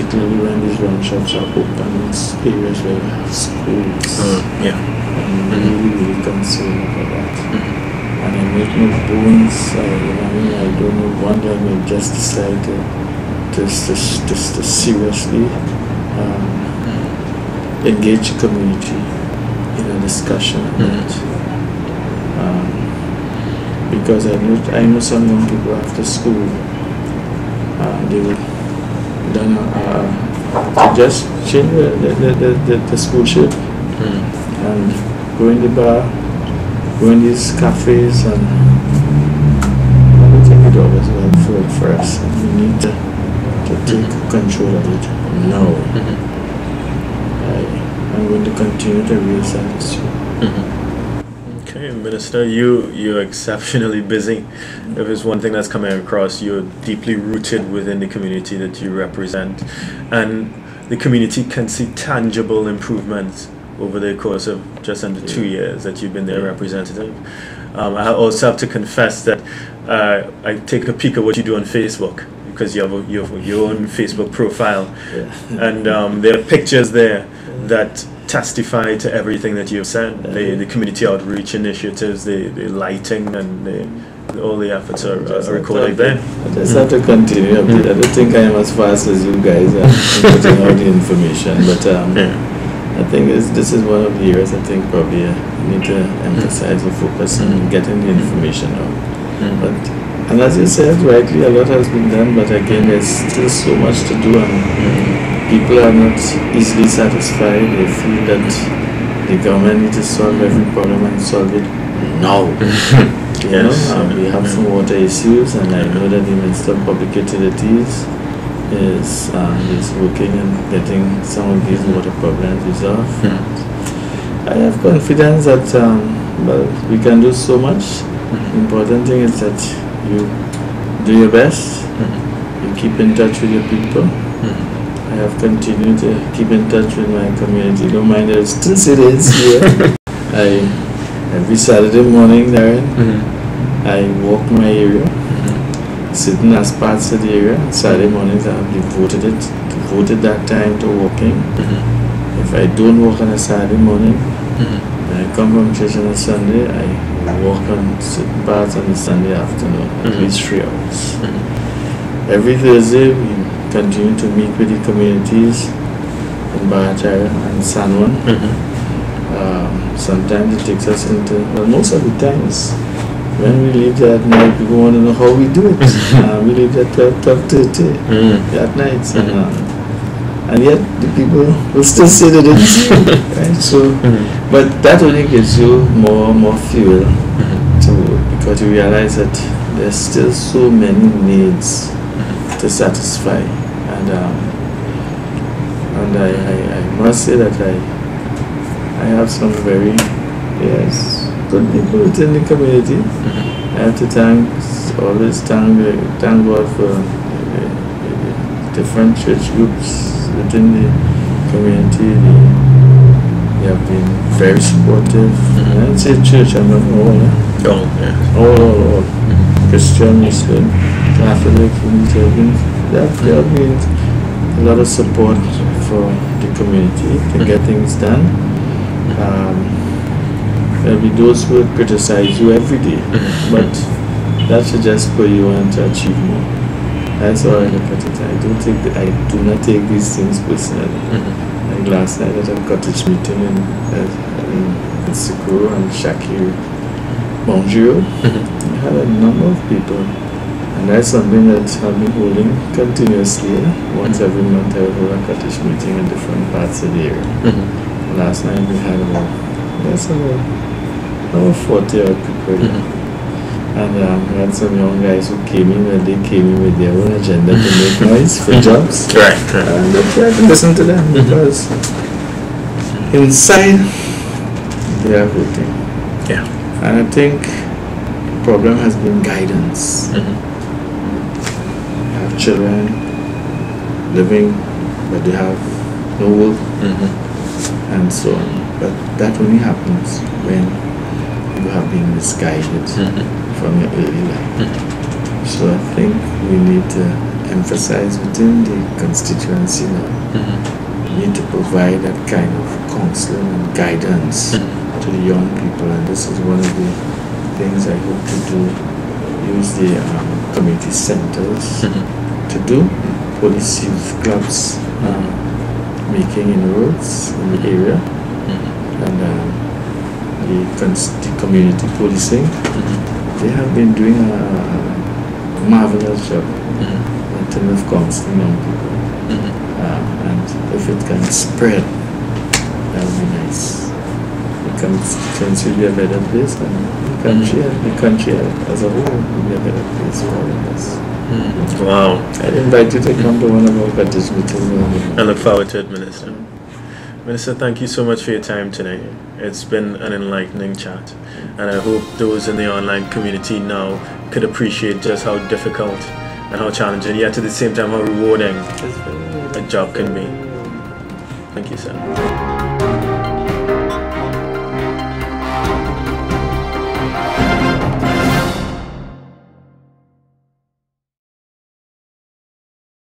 particularly when these run shops are open in areas where you have schools. Uh, yeah. I'm Mm-hmm. really, really concerned about that. And I make no bones. I, I mean, I don't know. One day I may just decide to, to, to, to, to seriously um, engage the community in a discussion on Mhm. it. Um, because I know, I know some young people after school, uh, they would done uh, to just change the, the, the, the, the school shirt Mm. and go in the bar, go in these cafes, and I don't think it always well for, for us. And we need to, to take control of it now. Mhm. I, I'm going to continue to raise that issue. Minister, you you're exceptionally busy. If it's one thing that's coming across, you're deeply rooted within the community that you represent, and the community can see tangible improvements over the course of just under two years that you've been their representative. Um, I also have to confess that uh, I take a peek at what you do on Facebook because you have, a, you have your own Facebook profile, Yeah. and um, there are pictures there that testify to everything that you've said. The, the community outreach initiatives, the, the lighting, and the, all the efforts are, are recorded there. I just mm-hmm. have to continue. I don't think I am as fast as you guys are in putting out the information, but um, Yeah. I think it's, this is one of the areas I think probably uh, need to mm-hmm. emphasize or focus on mm-hmm. getting the information out. But and as you said rightly, a lot has been done, but again, there's still so much to do, and people are not easily satisfied. They feel that the government needs to solve every problem and solve it now. You know, um, we have some water issues, and I know that the Minister of Public Utilities is um, is working on getting some of these water problems resolved. Mm. I have confidence that um, well, we can do so much. The important thing is that you do your best, you keep in touch with your people. I have continued to keep in touch with my community. Don't mind there's still citizens here. I every Saturday morning, Darren, mm-hmm. I walk my area, sitting as parts of the area. Saturday mornings I have devoted it, devoted that time to walking. Mm-hmm. If I don't walk on a Saturday morning, mm-hmm. when I come from church on a Sunday, I walk on certain parts on a Sunday afternoon, at Mhm. least three hours. Every Thursday, we continue to meet with the communities in Barataria and San Juan. Um, sometimes it takes us into, well, most of the times, when we leave there at night, people want to know how we do it. uh, we leave at 12, 12.30 at night. And, um, and yet, the people will still say they didn't see you, right? So, but that only gives you more more fuel to because you realize that there's still so many needs to satisfy and um, and I, I, I must say that I I have some very yes good people within the community. I have to thank always thank thank God for uh, different church groups within the community. The, they have been very supportive. I don't say church, I'm not all, eh? Oh, yeah. all, all, all. Christian, Muslim, Catholic, Unitarian. There have, there have been a lot of support for the community to get mm-hmm. things done. Um, there'll be those who will criticize you every day, mm-hmm. but that should just put you on to achieve more. That's how I look at it. I don't take the, I do not take these things personally. Mm-hmm. Like last night at a cottage meeting in, in, in Sikuru and Shakir, Bonjour, we had a number of people. And that's something that I've been holding continuously. Once every month I hold a cottage meeting in different parts of the area. Mm-hmm. Last night we had about, that's about, about 40 odd people. here. And um, we had some young guys who came in and they came in with their own agenda to make mm-hmm. noise for jobs. Right. And I try to listen to them because inside they are voting. Yeah. And I think the problem has been guidance. You have children living, but they have no work Mhm. and so on. But that only happens when you have been misguided Mhm. from your early life. So I think we need to emphasize within the constituency now. Mm-hmm. We need to provide that kind of counseling and guidance Mm-hmm. to the young people, and this is one of the things I hope to do. Use the um, community centers Mm-hmm. To do. Police youth clubs um, making inroads in the area, Mm-hmm. and um, the, cons- the community policing. Mm-hmm. They have been doing a marvelous job Mm-hmm. in terms of counseling young people. Um, and if it can spread, that would be nice. The can will be a better place, and the country, the country as a whole will be a better place for all of us. Mm-hmm. Wow. I invite you to come to one of our cottage meetings. I look forward to it, Minister. Minister, thank you so much for your time today. It's been an enlightening chat, and I hope those in the online community now could appreciate just how difficult and how challenging, yet at the same time how rewarding a job can be. Thank you, sir.